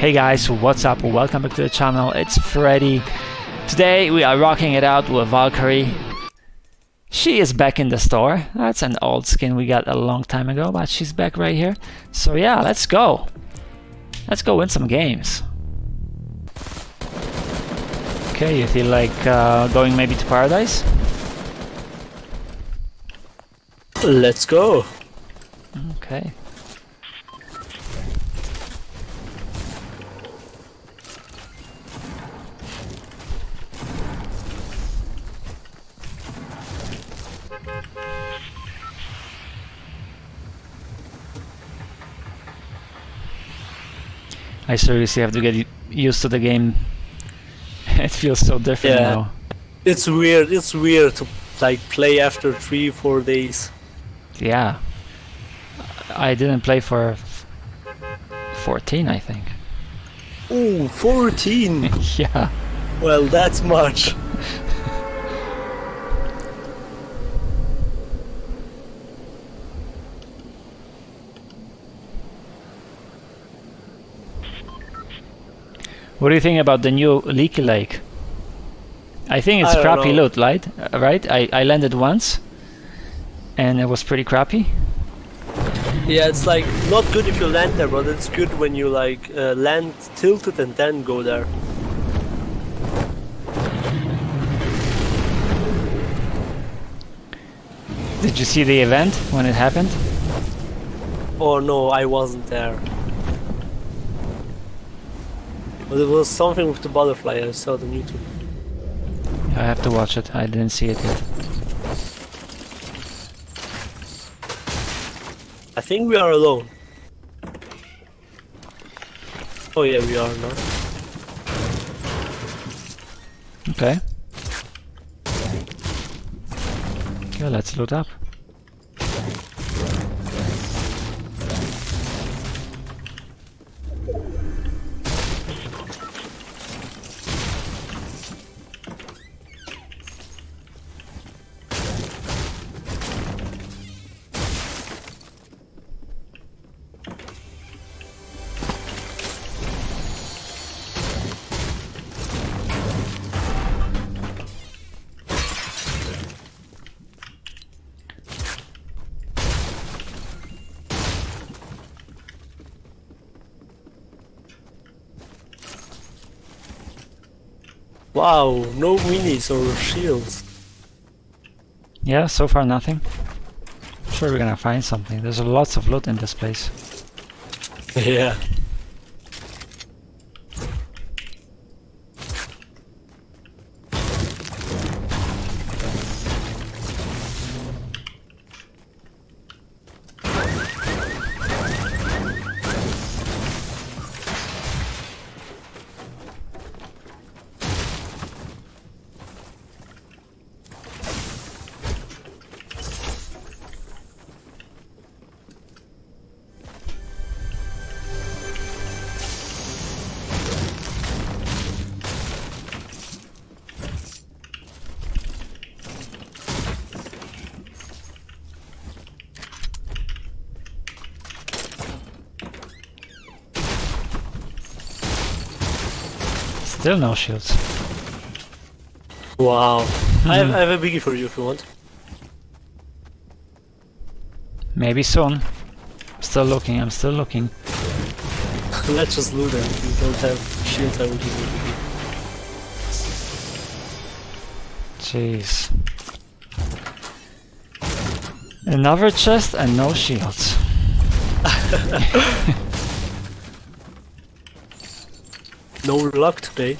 Hey guys, what's up? Welcome back to the channel. It's Freddy. Today we are rocking it out with Valkyrie. She is back in the store. That's an old skin we got a long time ago, but she's back right here. So yeah, let's go. Let's go win some games. Okay, you feel like uh, going maybe to Paradise? Let's go. Okay. I seriously have to get used to the game. it feels so different Yeah. now. It's weird. It's weird to like play after three, four days. Yeah. I didn't play for f- 14, I think. Ooh, 14. yeah. well, that's much. What do you think about the new Leaky Lake? I think it's I crappy loot, right? Right? I, I landed once and it was pretty crappy. Yeah, it's like not good if you land there, but it's good when you like uh, land tilted and then go there. Did you see the event when it happened? Oh no, I wasn't there. But it was something with the butterfly. I saw on YouTube. I have to watch it. I didn't see it yet. I think we are alone. Oh yeah, we are now. Okay. Okay, let's load up. Wow, no minis or shields. Yeah, so far nothing. Sure, we're gonna find something. There's lots of loot in this place. yeah. Still no shields. Wow. I, have, hmm. I have a biggie for you if you want. Maybe soon. Still looking, I'm still looking. Let's just loot them. If you don't have shields, I will give you a biggie. Jeez. Another chest and no shields. No luck today.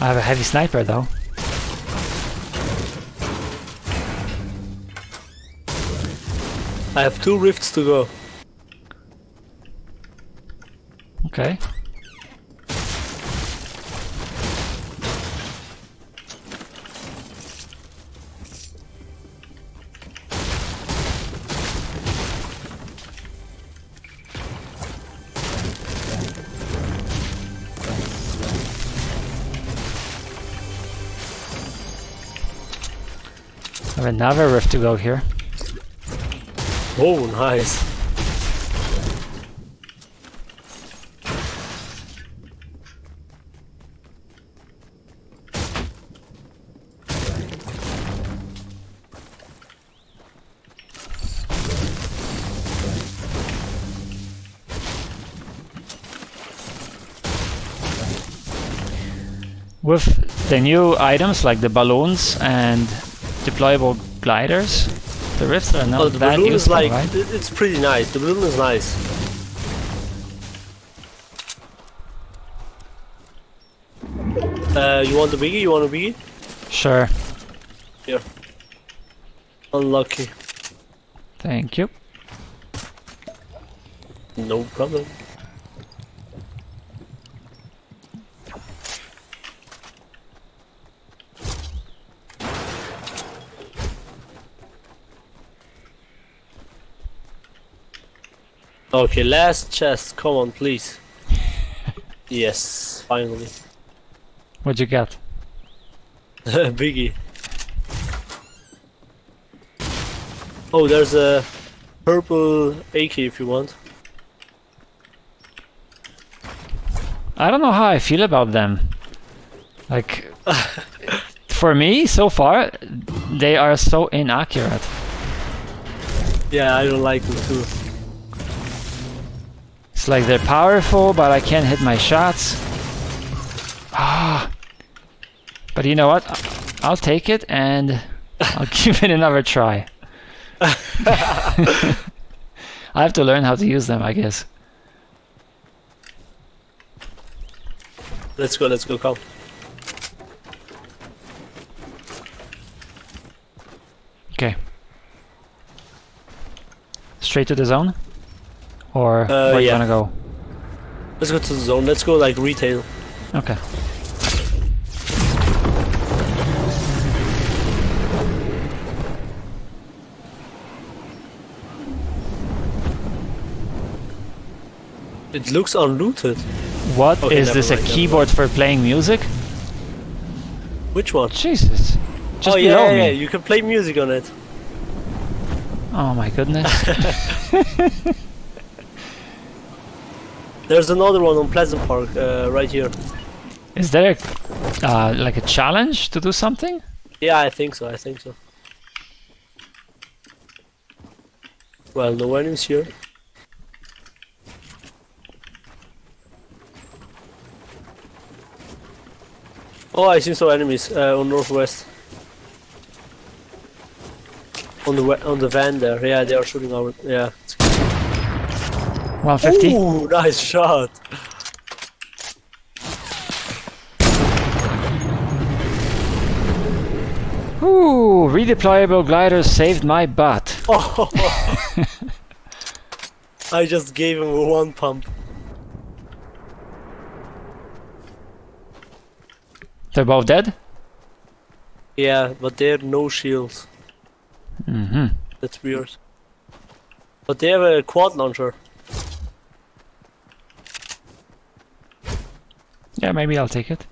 I have a heavy sniper though. I have two rifts to go. Okay. have another rift to go here. Oh, nice. With the new items like the balloons and deployable gliders, the rifts are not Oh, the that balloon is useful, like right? it's pretty nice. The balloon is nice. Uh, you want the biggie? You want a biggie? Sure. Here. Unlucky. Thank you. No problem. Okay, last chest. Come on, please. yes, finally. What'd you get? Biggie. Oh, there's a purple AK if you want. I don't know how I feel about them. Like, for me, so far, they are so inaccurate. Yeah, I don't like them too. It's like they're powerful, but I can't hit my shots. Ah. But you know what? I'll take it and I'll give it another try. I have to learn how to use them, I guess. Let's go, let's go, come. Okay. Straight to the zone? Or Uh, where you yeah. wanna go? Let's go to the zone. Let's go like retail. Okay. It looks unlooted. What is Okay, never this? A mind, never keyboard for playing music? Which one? Jesus. Just oh yeah, yeah, me. yeah, you can play music on it. Oh my goodness. There's another one on Pleasant Park, uh, right here. Is there uh, like a challenge to do something? Yeah, I think so. I think so. Well, no enemies here. Oh, I see some enemies uh, on northwest. On the on the van there. Yeah, they are shooting our. Yeah. 150? Ooh, nice shot. Ooh, redeployable glider saved my butt. Oh. I just gave him one pump. They're both dead? Yeah, but they have no shields. Mm-hmm. That's weird. But they have a quad launcher. Yeah, maybe I'll take it.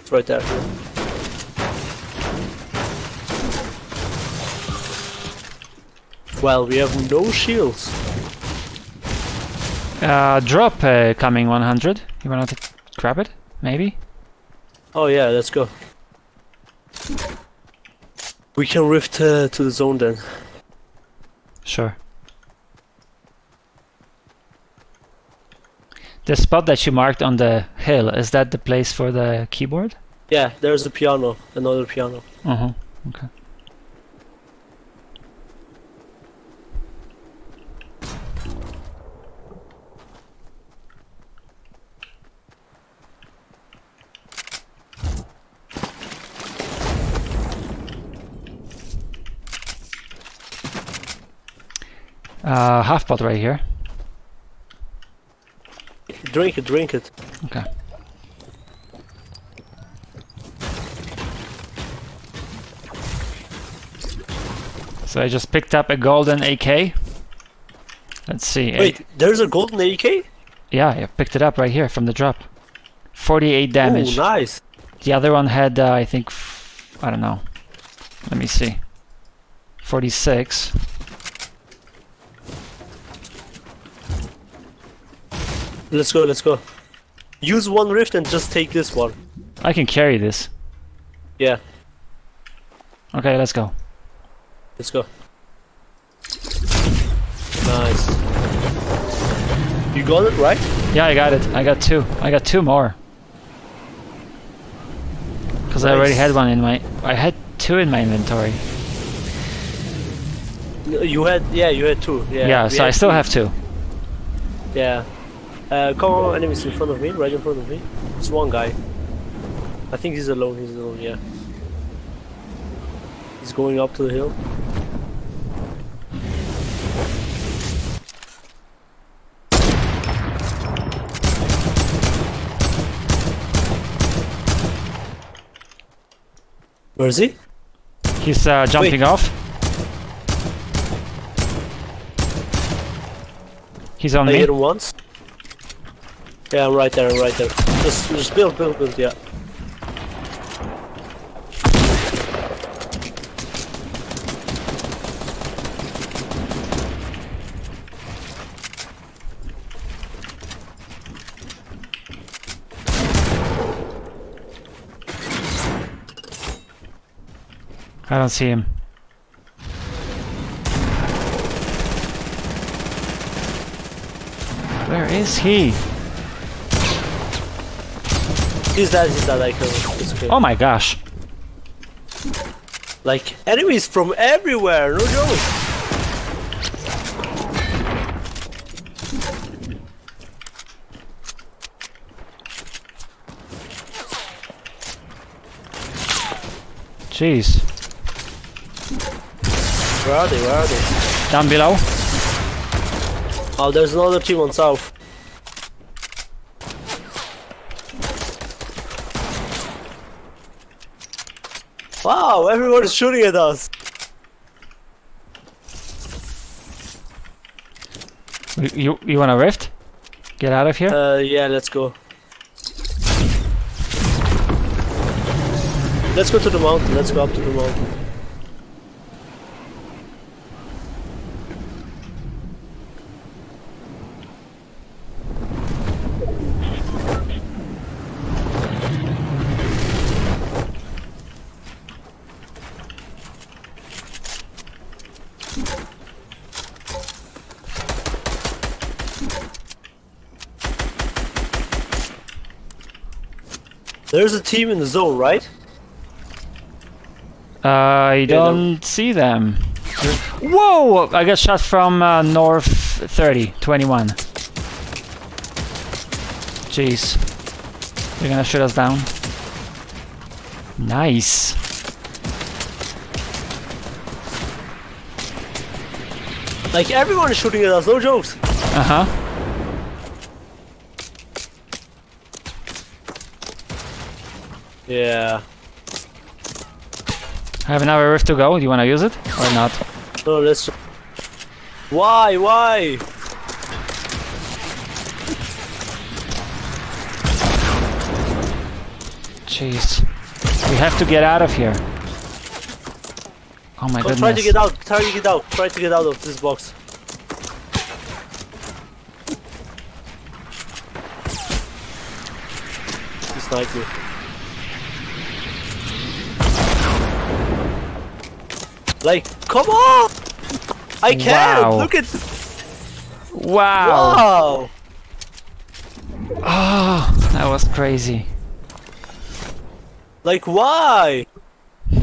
It's right there. Well, we have no shields. Uh, drop uh, coming 100. You wanna grab it? Maybe? Oh yeah, let's go. We can rift uh, to the zone then. Sure. The spot that you marked on the hill, is that the place for the keyboard? Yeah, there's a piano, another piano. Uh-huh. Okay. Uh, half pot right here. Drink it, drink it. Okay. So I just picked up a golden AK. Let's see. Wait, there's a golden AK? yeah, I picked it up right here from the drop. 48 damage. Ooh, nice. The other one had, uh, I think, f- I don't know. Let me see. 46. Let's go, let's go. Use one rift and just take this one. I can carry this. Yeah, Okay, let's go. let's go. Nice. You got it right? Yeah, I got it. I got two. I got two more. Because I already had one in my. I had two in my inventory. You had yeah, you had two. Yeah. Yeah, so I still two. have two. Yeah. Uh, come on, enemies in front of me, right in front of me. It's one guy. I think he's alone. He's alone. Yeah. He's going up to the hill. Where is he? He's uh, jumping Wait. off. He's on I me. hit him once. Yeah, I'm right there. I'm right there. Just, just build, build, build. Yeah. I don't see him. Where is he? He's dead. He's dead. I killed him. Okay. Oh my gosh. Like enemies from everywhere. No joke. Jeez. Where are they? Where are they? Down below. Oh, there's another team on south. Wow, everyone is shooting at us. You you, you want a rift? Get out of here. Uh, yeah, let's go. Let's go to the mountain. Let's go up to the mountain. There's a team in the zone, right? I no. don't see them. Whoa! I got shot from uh, north 30, 21. Jeez. They're gonna shoot us down. Nice. Like everyone is shooting at us. No jokes. Uh Yeah. I have another rift to go. Do you wanna use it or not? No, let's. Why? Why? Jeez. We have to get out of here. Oh my Come, goodness. try to get out. Try to get out. Try to get out of this box. He sniped me. Like, come on! I can't! Wow. Look at. Wow. Wow! Oh, that was crazy. Like, why?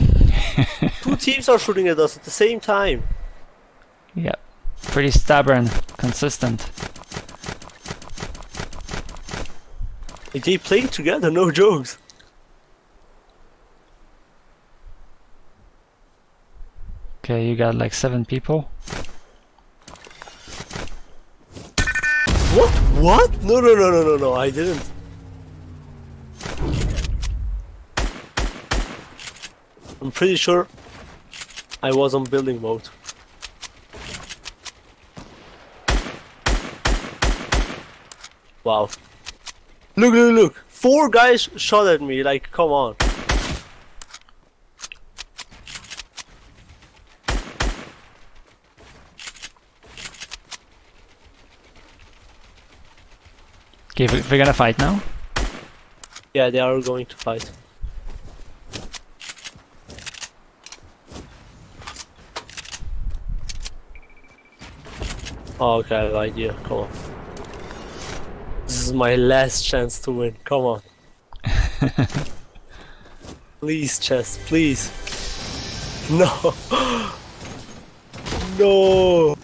Two teams are shooting at us at the same time. Yep. Pretty stubborn, consistent. They playing together, no jokes. Okay, you got like seven people. What? What? No, no, no, no, no, no, I didn't. I'm pretty sure I was on building mode. Wow. Look, look, look. Four guys shot at me, like, come on. Okay, we- we're gonna fight now. Yeah, they are going to fight. Oh, okay, I have an idea. Come on. This is my last chance to win. Come on. please, chess, please. No. no.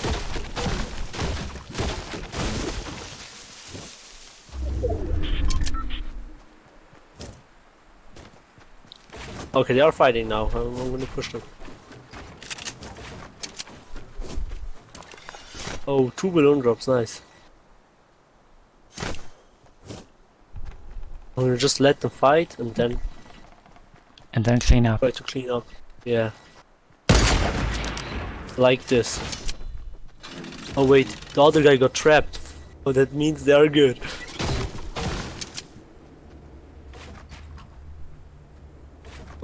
Okay, they are fighting now. I'm, I'm gonna push them. Oh, two balloon drops, nice. I'm gonna just let them fight and then And then clean up. try to clean up. Yeah. Like this. Oh wait, the other guy got trapped. Oh, that means they are good.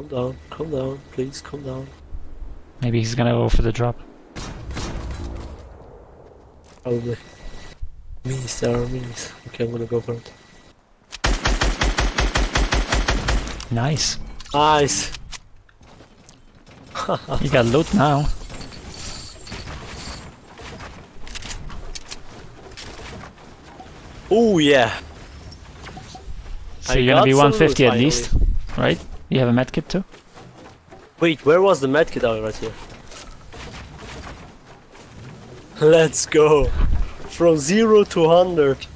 Calm down, calm down, please, calm down. Maybe he's gonna go for the drop. Probably. Minis, there are minis. Okay, I'm gonna go for it. Nice. Nice! You got loot now. Oh yeah! So I you're gonna be 150 at least, right? You have a medkit too? Wait, where was the medkit? Oh, right here. Let's go! From 0 to 100.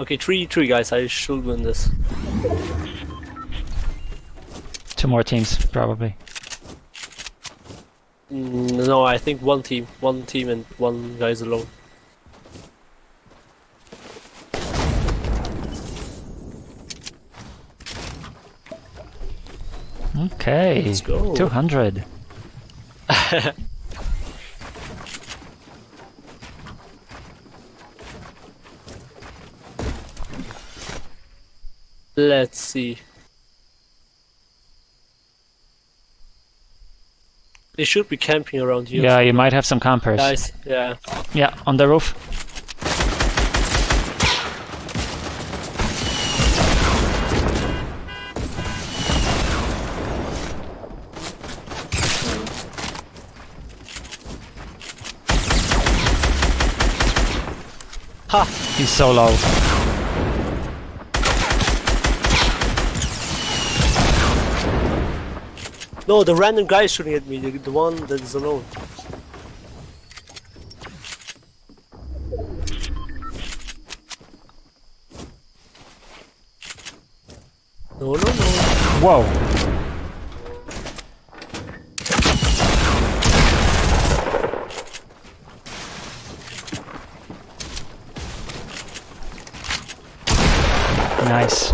Okay, 3 3 guys, I should win this. Two more teams, probably. Mm, no, I think one team. One team and one guy's alone. Okay. Let's go. 200. Let's see. They should be camping around here. Yeah, you might have some campers. Guys, yeah. Yeah, on the roof. Ha! He's so low. No, the random guy is shooting at me, the, the one that is alone. No, no, no. Whoa. Nice.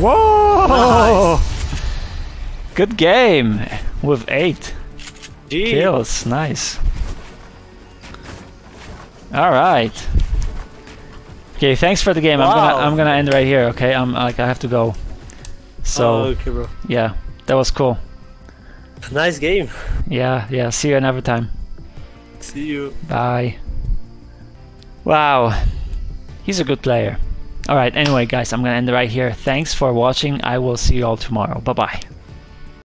Whoa! Nice. Good game with eight Gee. kills. Nice. All right. Okay, thanks for the game. I'm gonna I'm gonna end right here. Okay, I'm like I have to go. So Oh, okay, bro. yeah, that was cool. Nice game. Yeah, yeah. See you another time. See you. Bye. Wow, he's a good player. All right. Anyway, guys, I'm gonna end it right here. Thanks for watching. I will see you all tomorrow. Bye bye.